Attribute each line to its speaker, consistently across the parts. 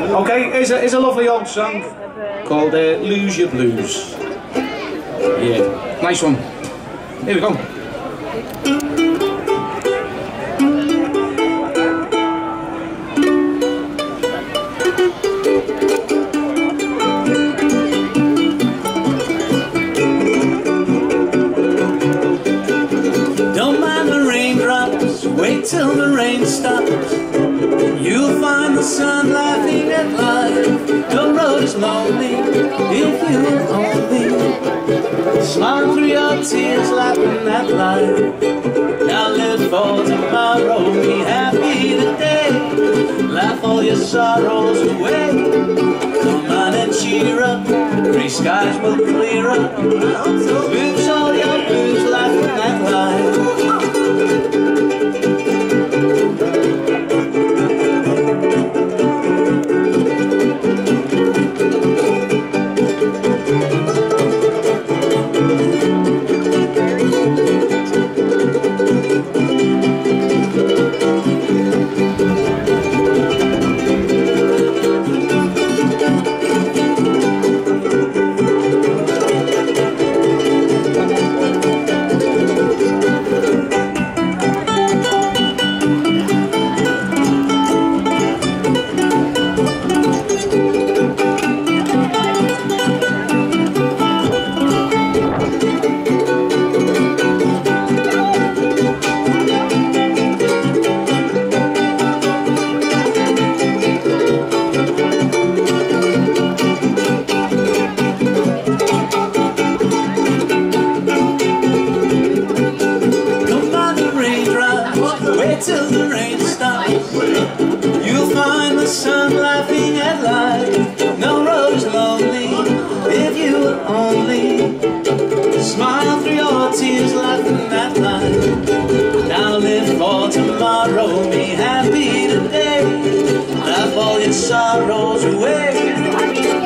Speaker 1: Okay, here's a, here's a lovely old song called uh, Lose Your Blues. Yeah, nice one. Here we go.
Speaker 2: Till the rain stops. You'll find the sun laughing at life. The road is lonely if you only smile through your tears, laughing at life. Now live for tomorrow, be happy today. Laugh all your sorrows away. Come on and cheer up, gray skies will clear up. Lose all your blues, laughing at life. Till the rain stops. You'll find the sun laughing at life. No road is lonely if you only smile through your tears, laughing at life. Now live for tomorrow, be happy today. Laugh all your sorrows away.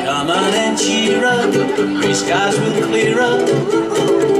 Speaker 2: Come on and cheer up, gray skies will clear up.